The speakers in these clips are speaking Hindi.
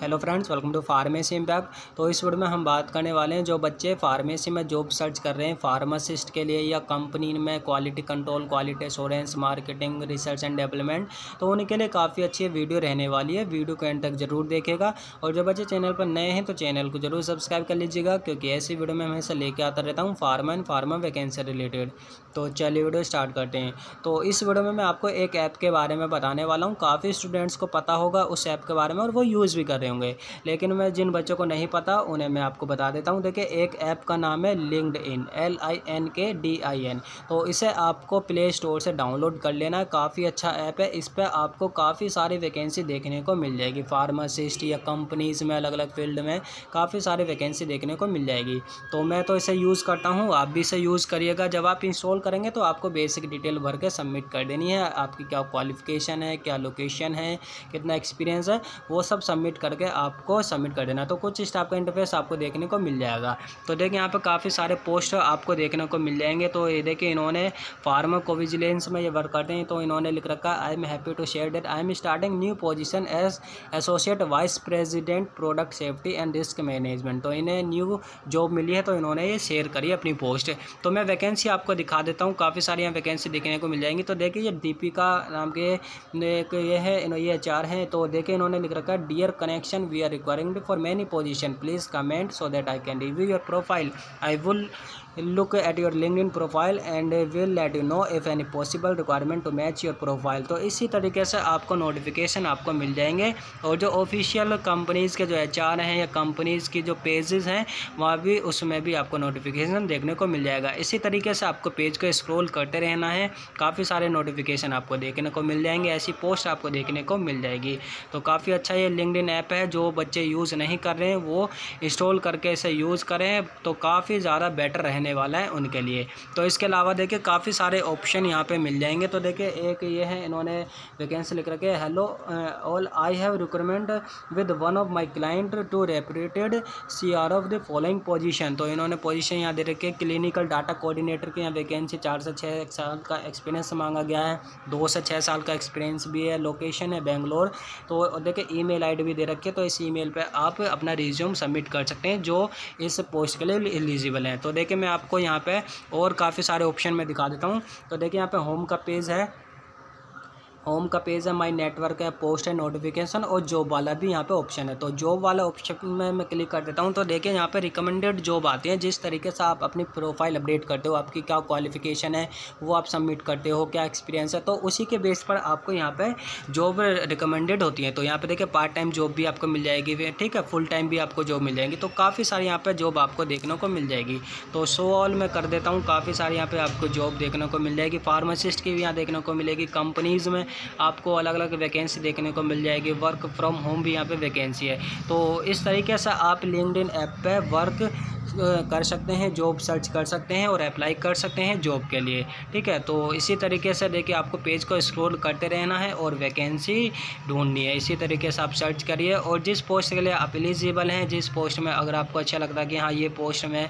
Hello friends welcome to pharmacy impact तो इस वीडियो में हम बात करने वाले हैं जो बच्चे फार्मेसी में जॉब सर्च कर रहे हैं फार्मासिस्ट के लिए या कंपनी में quality control quality assurance marketing research and development तो उनके लिए काफ़ी अच्छी वीडियो रहने वाली है, वीडियो को एंड तक ज़रूर देखेगा। और जो बच्चे चैनल पर नए हैं तो चैनल को ज़रूर सब्सक्राइब कर लीजिएगा, क्योंकि ऐसी वीडियो में हमेशा लेके आता रहता हूँ pharma and pharma vacancy related तो चलिए वीडियो स्टार्ट करते हैं। तो इस वीडियो में मैं आपको एक ऐप के बारे में बताने वाला हूँ। काफ़ी स्टूडेंट्स को पता होगा उस ऐप के बारे में और वो यूज़ भी कर रहे होंगे। लेकिन मैं जिन बच्चों को नहीं पता, उन्हें मैं आपको बता देता हूँ। देखिए, एक ऐप का नाम है LinkedIn L I N K D I N तो इसे आपको प्ले स्टोर से डाउनलोड कर लेना काफ़ी अच्छा ऐप है। इस पर आपको काफ़ी सारी वैकेंसी देखने को मिल जाएगी। फार्मासिस्ट या कंपनीज़ में अलग अलग फ़ील्ड में काफ़ी सारी वैकेंसी देखने को मिल जाएगी। तो मैं तो इसे यूज़ करता हूँ। आप भी इसे यूज़ करिएगा। जब आप इंस्टॉल करेंगे तो आपको बेसिक डिटेल भर के सबमिट कर देनी है। आपकी क्या क्वालिफिकेशन है, क्या लोकेशन है, कितना एक्सपीरियंस है, वो सब सबमिट करके आपको सबमिट कर देना। तो कुछ इस टाइप का इंटरफेस आपको देखने को मिल जाएगा। तो देखिए यहाँ पे काफ़ी सारे पोस्ट आपको देखने को मिल जाएँगे। तो ये देखिए, इन्होंने फार्मा कोविजिलेंस में ये वर्क करते हैं। तो इन्होंने लिख रखा I am happy to share that I am starting new position as associate vice president product safety and risk management तो इन्हें न्यू जॉब मिली है तो इन्होंने ये शेयर करी अपनी पोस्ट तो मैं वैकेंसी आपको दिखा देता हूँ। काफ़ी सारी यहाँ वैकेंसी देखने को मिल जाएँगी। तो देखिए, ये दीपिका नाम के ये है, ये चार हैं। तो देखिए, इन्होंने लिख रखा है dear connection we are requiring for many position please comment so that I can review your profile I will look at your linkedin profile and will let you know if any possible requirement to match your profile. तो इसी तरीके से आपको नोटिफिकेशन आपको मिल जाएँगे और जो ऑफिशियल कंपनीज़ के जो एच हैं या कंपनीज़ की जो पेजेस हैं, वहाँ भी उसमें भी आपको नोटिफिकेशन देखने को मिल जाएगा। इसी तरीके से आपको पेज को स्क्रॉल करते रहना है। काफ़ी सारे नोटिफिकेशन आपको देखने को मिल जाएँगे, ऐसी पोस्ट आपको देखने को मिल जाएगी। तो काफ़ी अच्छा ये लिंकड ऐप है, जो बच्चे यूज़ नहीं कर रहे हैं वो इंस्टॉल करके इसे यूज़ करें तो काफ़ी ज़्यादा बेटर रहने वाला है उनके लिए। तो इसके अलावा देखिए, काफ़ी सारे ऑप्शन यहाँ पे मिल जाएँगे। तो देखिए, एक ये है, इन्होंने वैकेंसी लिख रखे hello all I have recruitment with one of my client to reputed C R of the following position तो इन्होंने पोजीशन यहाँ दे रखी है क्लिनिकल डाटा कोऑर्डिनेटर की यहाँ वैकेंसी चार से छः साल का एक्सपीरियंस मांगा गया है। दो से छः साल का एक्सपीरियंस भी है लोकेशन है बेंगलोर तो देखिए ई मेल भी दे रखी है तो इस ईमेल मेल पर आप अपना रिज्यूम सबमिट कर सकते हैं, जो इस पोस्ट के लिए एलिजिबल हैं। तो देखिए, मैं आपको यहाँ पे और काफ़ी सारे ऑप्शन में दिखा देता हूँ। तो देखिए, यहाँ पे होम का पेज है। होम का पेज है माई नेटवर्क है, पोस्ट है नोटिफिकेशन और जॉब वाला भी यहाँ पे ऑप्शन है। तो जॉब वाला ऑप्शन में मैं क्लिक कर देता हूँ तो देखिए यहाँ पे रिकमेंडेड जॉब आती है, जिस तरीके से आप अपनी प्रोफ़ाइल अपडेट करते हो, आपकी क्या क्वालिफिकेशन है, वो आप सबमिट करते हो, क्या एक्सपीरियंस है तो उसी के बेस पर आपको यहाँ पर जॉब रिकमेंडेड होती है। तो यहाँ पर देखिए पार्ट टाइम जॉब भी आपको मिल जाएगी ठीक है फुल टाइम भी आपको जॉब मिल जाएगी तो काफ़ी सारी यहाँ पर जॉब आपको देखने को मिल जाएगी। तो शो ऑल मैं कर देता हूँ, काफ़ी सारी यहाँ पर आपको जॉब देखने को मिल जाएगी फार्मासिस्ट की भी यहाँ देखने को मिलेगी कंपनीज़ में आपको अलग अलग वैकेंसी देखने को मिल जाएगी। वर्क फ्रॉम होम भी यहाँ पे वैकेंसी है। तो इस तरीके से आप लिंकड ऐप पे वर्क कर सकते हैं जॉब सर्च कर सकते हैं और अप्लाई कर सकते हैं जॉब के लिए, ठीक है? तो इसी तरीके से देखिए, आपको पेज को स्क्रॉल करते रहना है और वैकेंसी ढूंढनी है। इसी तरीके से आप सर्च करिए और जिस पोस्ट के लिए आप एलिजिबल हैं, जिस पोस्ट में अगर आपको अच्छा लगता है कि हाँ ये पोस्ट में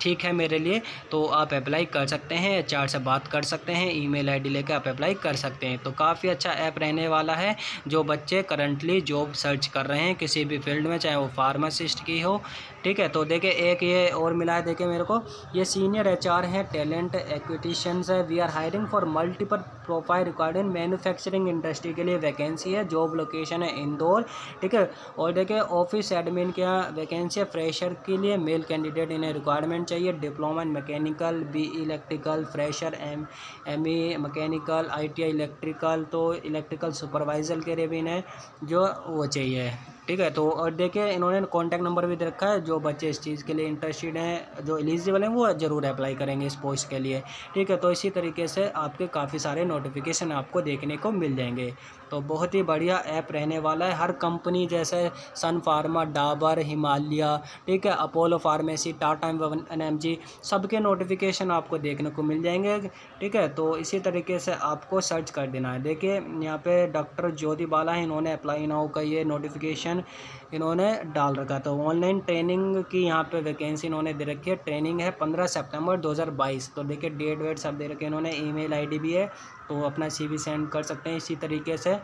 ठीक है मेरे लिए तो आप अप्लाई कर सकते हैं एच से बात कर सकते हैं ई मेल आई लेकर आप अप्लाई कर सकते हैं। तो काफ़ी अच्छा ऐप रहने वाला है, जो बच्चे करंटली जॉब सर्च कर रहे हैं, किसी भी फ़ील्ड में, चाहे वो फार्मासिस्ट की हो, ठीक है? तो देखिए, एक ये और मिला है। देखिए मेरे को, ये सीनियर एच आर हैं टैलेंट एक्विटिशंस है। We are hiring for multiple profile record in manufacturing industry के लिए वैकेंसी है। जॉब लोकेशन है इंदौर, ठीक है? और देखिए ऑफ़िस एडमिन के यहाँ वैकेंसी है। फ्रेशर के लिए मेल कैंडिडेट इन्हें रिक्वायरमेंट चाहिए। Diploma in mechanical B electrical fresher M M E mechanical I T I electrical तो इलेक्ट्रिकल सुपरवाइज़र के लिए भी इन्हें जो वो चाहिए। ठीक है तो और देखिए इन्होंने कॉन्टैक्ट नंबर भी दे रखा है, जो बच्चे इस चीज़ के लिए इंटरेस्टेड हैं, जो एलिजिबल हैं, वो ज़रूर अप्लाई करेंगे इस पोस्ट के लिए। ठीक है तो इसी तरीके से आपके काफ़ी सारे नोटिफिकेशन आपको देखने को मिल जाएँगे। तो बहुत ही बढ़िया ऐप रहने वाला है। हर कंपनी जैसे सन फार्मा डाबर हिमालय ठीक है Apollo pharmacy Tata N M G सबके नोटिफिकेशन आपको देखने को मिल जाएँगे। ठीक है तो इसी तरीके से आपको सर्च कर देना है। देखिए, यहाँ पे डॉक्टर ज्योति बाला है, इन्होंने अप्लाई नाउ का ये नोटिफिकेशन वैकेशन इन्होंने डाल रखा तो ऑनलाइन ट्रेनिंग की यहाँ पे वैकेंसी इन्होंने दे रखी है। ट्रेनिंग है पंद्रह सितंबर 2022 तो देखिए, डेट वेट सब दे रखे इन्होंने। ईमेल आईडी भी है तो अपना सीवी सेंड कर सकते हैं इसी तरीके से।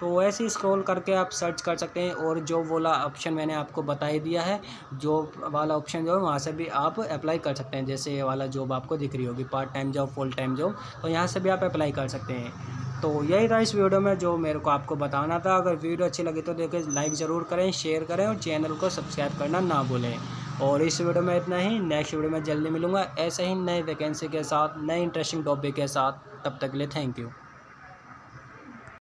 तो ऐसे स्क्रॉल करके आप सर्च कर सकते हैं और जो वाला ऑप्शन मैंने आपको बता ही दिया है, जो वाला ऑप्शन जो है वहाँ से भी आप अप्लाई कर सकते हैं। जैसे ये वाला जॉब आपको दिख रही होगी, part time job, full time job तो यहाँ से भी आप अप्लाई कर सकते हैं। तो यही था इस वीडियो में जो मेरे को आपको बताना था। अगर वीडियो अच्छी लगी तो देखिए लाइक ज़रूर करें शेयर करें और चैनल को सब्सक्राइब करना ना भूलें। और इस वीडियो में इतना ही। नेक्स्ट वीडियो में जल्दी मिलूँगा ऐसे ही नए वैकेंसी के साथ, नए इंटरेस्टिंग टॉपिक के साथ। तब तक के लिए थैंक यू